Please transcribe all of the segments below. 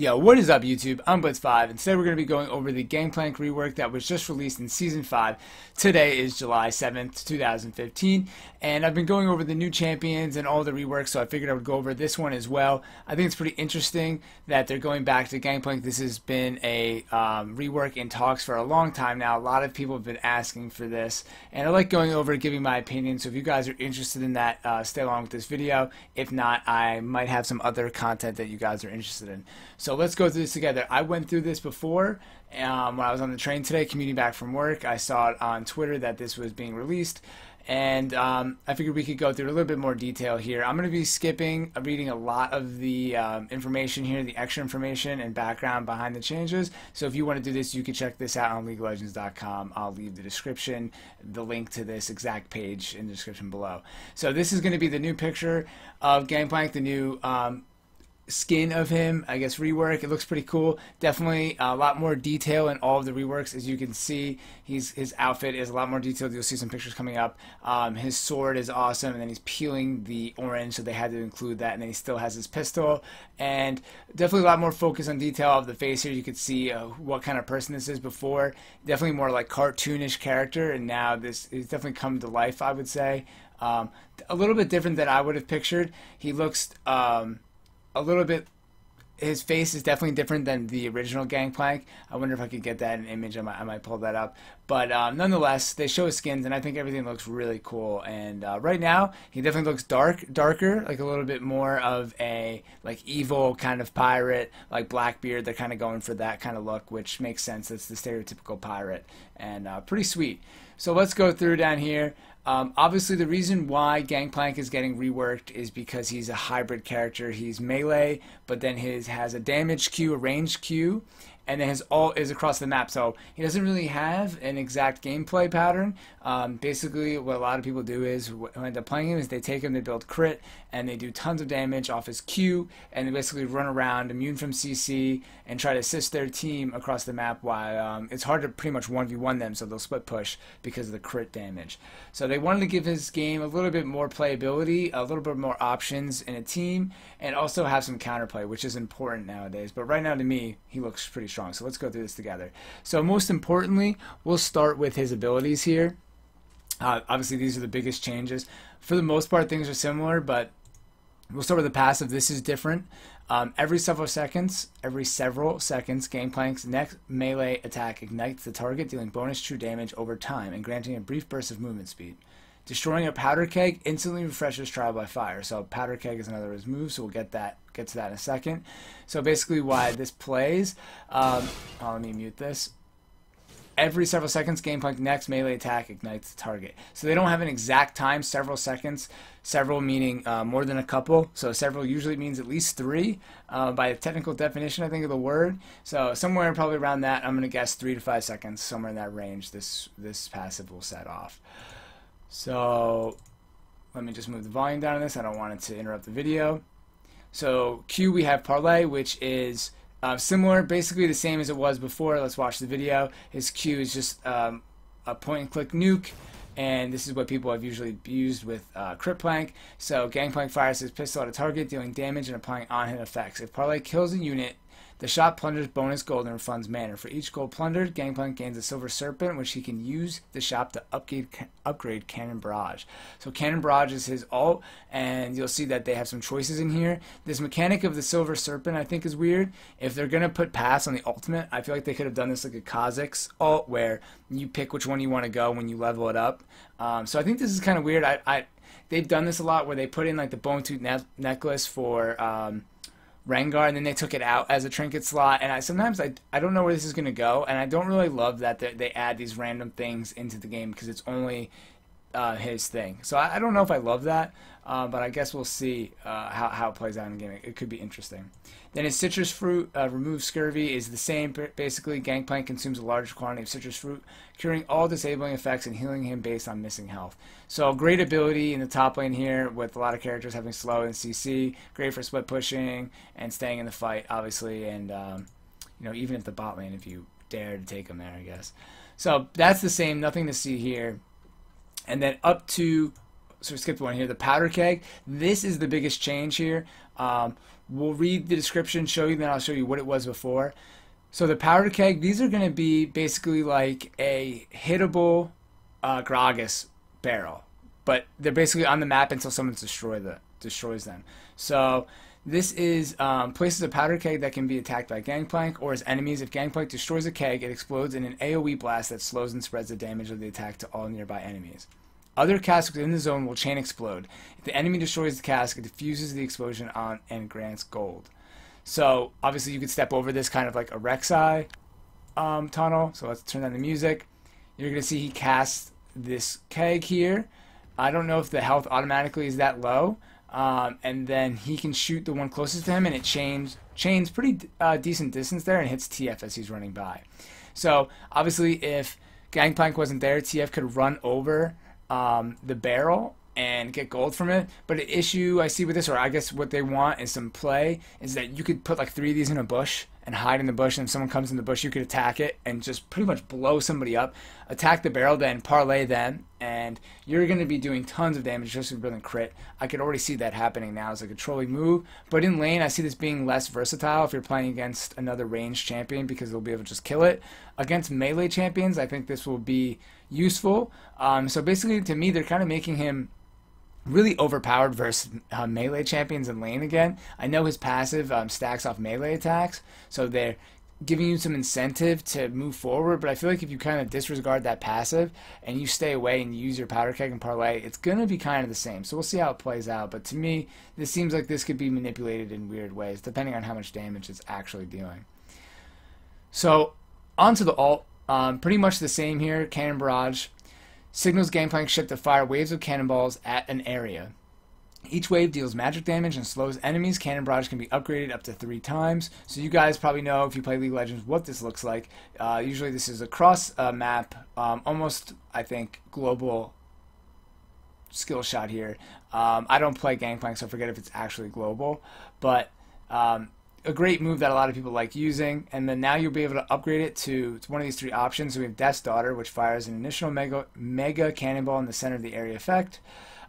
Yo, what is up YouTube? I'm Blitz5. Instead we're going to be going over the Gangplank rework that was just released in Season 5. Today is July 7th, 2015, and I've been going over the new champions and all the reworks, so I figured I would go over this one as well. I think it's pretty interesting that they're going back to Gangplank. This has been a um, rework in talks for a long time now. A lot of people have been asking for this, and I like going over giving my opinion, so if you guys are interested in that, uh, stay along with this video. If not, I might have some other content that you guys are interested in. So so let's go through this together. I went through this before um, when I was on the train today, commuting back from work. I saw it on Twitter that this was being released, and um, I figured we could go through a little bit more detail here. I'm going to be skipping, uh, reading a lot of the um, information here, the extra information and background behind the changes. So if you want to do this, you can check this out on LeagueLegends.com. I'll leave the description, the link to this exact page in the description below. So this is going to be the new picture of Gangplank, the new um, skin of him, I guess rework. It looks pretty cool. Definitely a lot more detail in all of the reworks, as you can see. He's his outfit is a lot more detailed. You'll see some pictures coming up. Um, his sword is awesome, and then he's peeling the orange, so they had to include that. And then he still has his pistol, and definitely a lot more focus on detail of the face here. You could see uh, what kind of person this is before. Definitely more like cartoonish character, and now this is definitely come to life. I would say. Um, a little bit different than I would have pictured. He looks um, a little bit his face is definitely different than the original Gangplank. I wonder if I could get that an image. I might, I might pull that up. But um, nonetheless, they show his skins, and I think everything looks really cool. And uh, right now, he definitely looks dark, darker, like a little bit more of a like evil kind of pirate, like Blackbeard. They're kind of going for that kind of look, which makes sense. It's the stereotypical pirate, and uh, pretty sweet. So let's go through down here. Um, obviously, the reason why Gangplank is getting reworked is because he's a hybrid character. He's melee, but then his has a damage Q, a range Q, and then his ult is across the map. So he doesn't really have an exact gameplay pattern. Um, basically, what a lot of people do is when they're playing him is they take him, they build crit, and they do tons of damage off his Q, and they basically run around immune from CC and try to assist their team across the map. While um, it's hard to pretty much one v one them, so they'll split push because of the crit damage. So they wanted to give his game a little bit more playability, a little bit more options in a team, and also have some counterplay, which is important nowadays. But right now, to me, he looks pretty strong. So let's go through this together. So most importantly, we'll start with his abilities here. Uh, obviously, these are the biggest changes. For the most part, things are similar, but we'll start with the passive. This is different. Um, every several seconds, every several seconds, Gangplank's next melee attack ignites the target, dealing bonus true damage over time and granting a brief burst of movement speed. Destroying a powder keg instantly refreshes trial by fire. So powder keg is another of his moves, so we'll get that get to that in a second. So basically, why this plays? Um, oh, let me mute this. Every several seconds, Gangplank next melee attack ignites the target. So they don't have an exact time, several seconds, several meaning uh, more than a couple. So several usually means at least three uh, by technical definition, I think, of the word. So somewhere probably around that, I'm going to guess three to five seconds, somewhere in that range, this, this passive will set off. So let me just move the volume down on this. I don't want it to interrupt the video. So Q, we have Parlay, which is uh, similar, basically the same as it was before. Let's watch the video. His Q is just um, a point-and-click nuke, and this is what people have usually used with uh, Critplank. So Gangplank fires his pistol at a target, dealing damage and applying on-hit effects. If Parlay kills a unit, the shop plunders bonus gold and refunds mana. For each gold plundered, Gangplank gains a Silver Serpent, which he can use the shop to upgrade, upgrade Cannon Barrage. So Cannon Barrage is his alt, and you'll see that they have some choices in here. This mechanic of the Silver Serpent I think is weird. If they're going to put pass on the ultimate, I feel like they could have done this like a Kha'Zix alt, where you pick which one you want to go when you level it up. Um, so I think this is kind of weird. I, I, They've done this a lot where they put in like the Bone Tooth ne necklace for... Um, Rengar, and then they took it out as a trinket slot. And I sometimes I, I don't know where this is going to go, and I don't really love that they, they add these random things into the game because it's only uh, his thing. So I, I, don't know if I love that, uh, but I guess we'll see uh, how, how it plays out in the game. It, it could be interesting. Then his citrus fruit uh, removes scurvy is the same. Basically, Gangplank consumes a large quantity of citrus fruit, curing all disabling effects and healing him based on missing health. So great ability in the top lane here with a lot of characters having slow and CC. Great for split pushing and staying in the fight, obviously, and um, you know even if the bot lane if you dare to take him there, I guess. So that's the same. Nothing to see here. And then up to so we skipped one here. The powder keg. This is the biggest change here. Um, we'll read the description, show you, then I'll show you what it was before. So the powder keg, these are going to be basically like a hittable uh, Gragas barrel, but they're basically on the map until someone destroy the, destroys them. So this is um, places a powder keg that can be attacked by Gangplank or as enemies. If Gangplank destroys a keg, it explodes in an AoE blast that slows and spreads the damage of the attack to all nearby enemies. Other casks within the zone will chain explode. If the enemy destroys the cask, it diffuses the explosion on and grants gold. So obviously you could step over this kind of like a Rek'Sai um, tunnel. So let's turn on the music. You're going to see he casts this keg here. I don't know if the health automatically is that low. Um, and then he can shoot the one closest to him and it chains, chains pretty uh, decent distance there and hits TF as he's running by. So obviously if Gangplank wasn't there, TF could run over um, the barrel and get gold from it. But the issue I see with this, or I guess what they want is some play, is that you could put like three of these in a bush and hide in the bush, and if someone comes in the bush, you could attack it and just pretty much blow somebody up. Attack the barrel, then parlay them, and you're going to be doing tons of damage just with brilliant crit. I could already see that happening now as a controlling move. But in lane, I see this being less versatile if you're playing against another ranged champion because they'll be able to just kill it. Against melee champions, I think this will be useful. Um, so basically, to me, they're kind of making him really overpowered versus uh, melee champions in lane again. I know his passive um, stacks off melee attacks, so they're giving you some incentive to move forward. But I feel like if you kind of disregard that passive and you stay away and use your powder keg and parlay, it's going to be kind of the same. So we'll see how it plays out. But to me, this seems like this could be manipulated in weird ways, depending on how much damage it's actually dealing. So onto the alt. Um, pretty much the same here. Cannon Barrage signals Gangplank ship to fire waves of cannonballs at an area. Each wave deals magic damage and slows enemies. Cannon barrage can be upgraded up to three times. So you guys probably know if you play League of Legends what this looks like. Uh, usually this is across a map, um, almost I think global skill shot here. Um, I don't play Gangplank, so I forget if it's actually global. But um, a great move that a lot of people like using. And then now you'll be able to upgrade it to, to one of these three options. So we have Death's Daughter, which fires an initial mega, mega cannonball in the center of the area effect.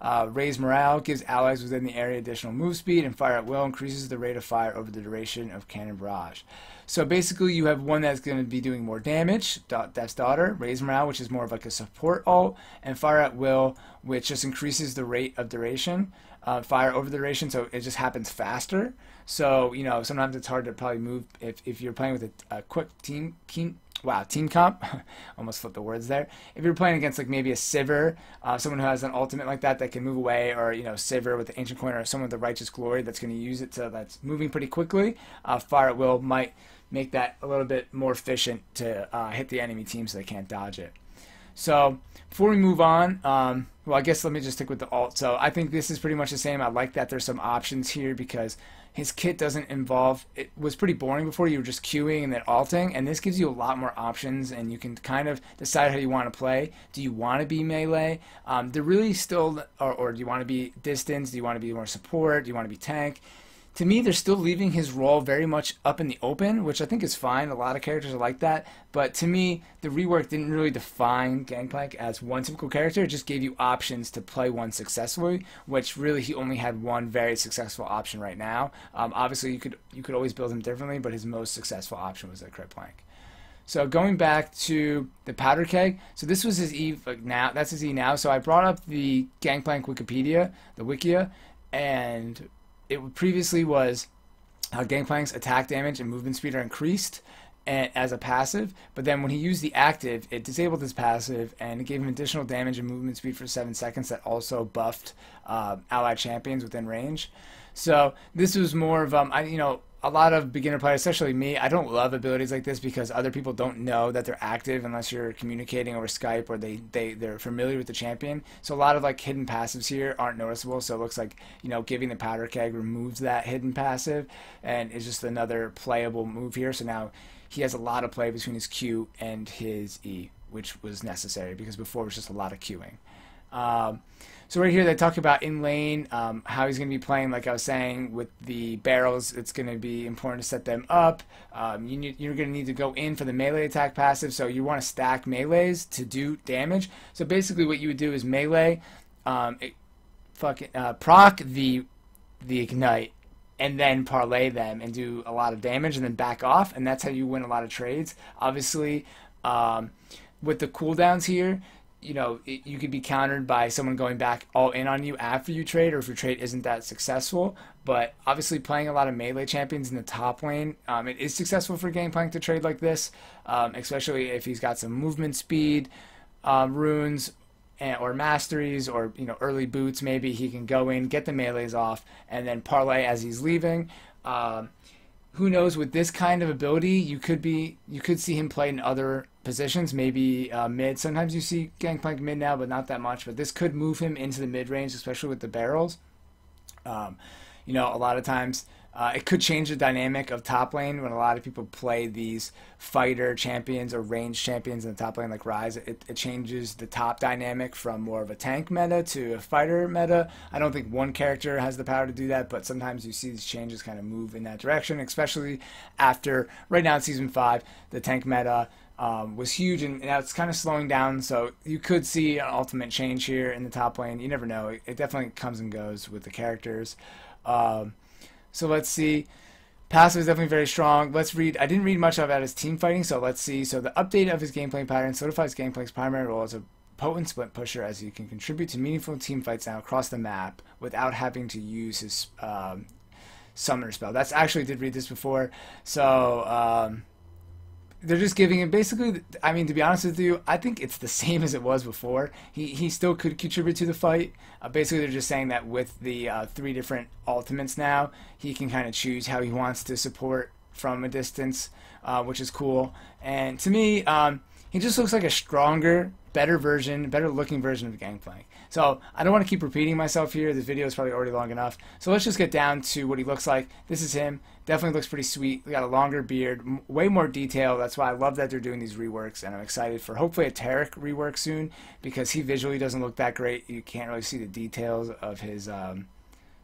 Uh, raise morale gives allies within the area additional move speed, and fire at will increases the rate of fire over the duration of cannon barrage. So basically, you have one that's going to be doing more damage, Death's Daughter, raise morale, which is more of like a support alt, and fire at will, which just increases the rate of duration, uh, fire over the duration, so it just happens faster. So you know sometimes it's hard to probably move if, if you're playing with a, a quick team, team wow team comp almost flipped the words there if you're playing against like maybe a Sivir uh, someone who has an ultimate like that that can move away or you know Sivir with the ancient coin or someone with the righteous glory that's going to use it to that's moving pretty quickly uh, fire at will might make that a little bit more efficient to uh, hit the enemy team so they can't dodge it so before we move on, um, well, I guess let me just stick with the alt. So I think this is pretty much the same. I like that there's some options here because his kit doesn't involve. It was pretty boring before. You were just queuing and then alting, and this gives you a lot more options, and you can kind of decide how you want to play. Do you want to be melee? Um, they're really still, or, or do you want to be distance? Do you want to be more support? Do you want to be tank? To me, they're still leaving his role very much up in the open, which I think is fine. A lot of characters are like that. But to me, the rework didn't really define Gangplank as one typical character. It just gave you options to play one successfully, which really he only had one very successful option right now. Um, obviously, you could you could always build him differently, but his most successful option was the crit plank. So going back to the powder keg, so this was his E now. That's his E now. So I brought up the Gangplank Wikipedia, the Wikia, and it previously was Gangplank's attack damage and movement speed are increased and, as a passive, but then when he used the active, it disabled his passive and it gave him additional damage and movement speed for 7 seconds that also buffed uh, allied champions within range. So this was more of, um, I, you know, a lot of beginner players, especially me, I don't love abilities like this because other people don't know that they're active unless you're communicating over Skype or they, they, they're familiar with the champion. So a lot of like hidden passives here aren't noticeable. So it looks like, you know, giving the powder keg removes that hidden passive and it's just another playable move here. So now he has a lot of play between his Q and his E, which was necessary because before it was just a lot of queuing. Um, so right here they talk about in lane, um, how he's going to be playing, like I was saying, with the barrels. It's going to be important to set them up. Um, you are going to need to go in for the melee attack passive, so you want to stack melees to do damage. So basically what you would do is melee, um, it, fucking, uh, proc the, the ignite and then parlay them and do a lot of damage and then back off, and that's how you win a lot of trades. Obviously, um, with the cooldowns here, you know, it, you could be countered by someone going back all in on you after you trade, or if your trade isn't that successful. But obviously, playing a lot of melee champions in the top lane, um, it is successful for Gangplank to trade like this, um, especially if he's got some movement speed, um, runes, and, or masteries, or you know, early boots. Maybe he can go in, get the melees off, and then parlay as he's leaving. Um, who knows with this kind of ability you could be you could see him play in other positions maybe uh, mid sometimes you see gangplank mid now but not that much but this could move him into the mid range especially with the barrels um, you know a lot of times uh, it could change the dynamic of top lane when a lot of people play these fighter champions or range champions in the top lane like Ryze. It, it changes the top dynamic from more of a tank meta to a fighter meta. I don't think one character has the power to do that, but sometimes you see these changes kind of move in that direction, especially after right now in season five, the tank meta. Um, was huge and now it's kind of slowing down. So you could see an ultimate change here in the top lane. You never know. It, it definitely comes and goes with the characters. Um, so let's see. Passive is definitely very strong. Let's read. I didn't read much about his team fighting, so let's see. So the update of his gameplay pattern solidifies Gangplank's primary role as a potent split pusher as he can contribute to meaningful team fights now across the map without having to use his um, summoner spell. That's actually did read this before. So um, they're just giving him basically. I mean, to be honest with you, I think it's the same as it was before. He he still could contribute to the fight. Uh, basically, they're just saying that with the uh, three different ultimates now, he can kind of choose how he wants to support from a distance, uh, which is cool. And to me, um, he just looks like a stronger, better version, better looking version of Gangplank. So I don't want to keep repeating myself here. This video is probably already long enough. So let's just get down to what he looks like. This is him. Definitely looks pretty sweet. We got a longer beard, way more detail. That's why I love that they're doing these reworks, and I'm excited for hopefully a Taric rework soon because he visually doesn't look that great. You can't really see the details of his um,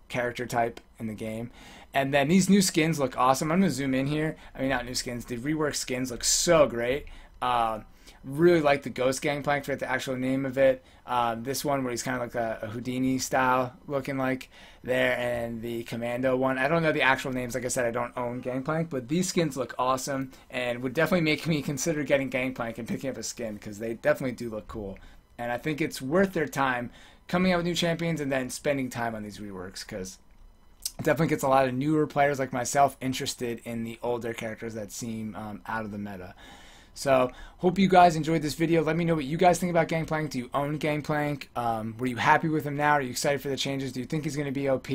character type in the game. And then these new skins look awesome. I'm gonna zoom in here. I mean, not new skins. The rework skins look so great. Uh, really like the Ghost Gangplank, for the actual name of it. Um, this one where he's kind of like a, a, Houdini style looking like there, and the Commando one. I don't know the actual names. Like I said, I don't own Gangplank, but these skins look awesome and would definitely make me consider getting Gangplank and picking up a skin because they definitely do look cool. And I think it's worth their time coming out with new champions and then spending time on these reworks because it definitely gets a lot of newer players like myself interested in the older characters that seem um, out of the meta. So, hope you guys enjoyed this video. Let me know what you guys think about Gangplank. Do you own Gangplank? Um, were you happy with him now? Are you excited for the changes? Do you think he's going to be OP?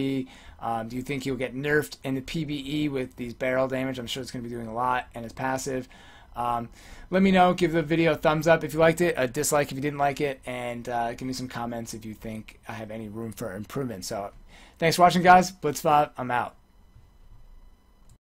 Um, do you think he'll get nerfed in the PBE with these barrel damage? I'm sure it's going to be doing a lot, and his passive. Um, let me know. Give the video a thumbs up if you liked it, a dislike if you didn't like it, and uh, give me some comments if you think I have any room for improvement. So, thanks for watching, guys. Blitz5, I'm out.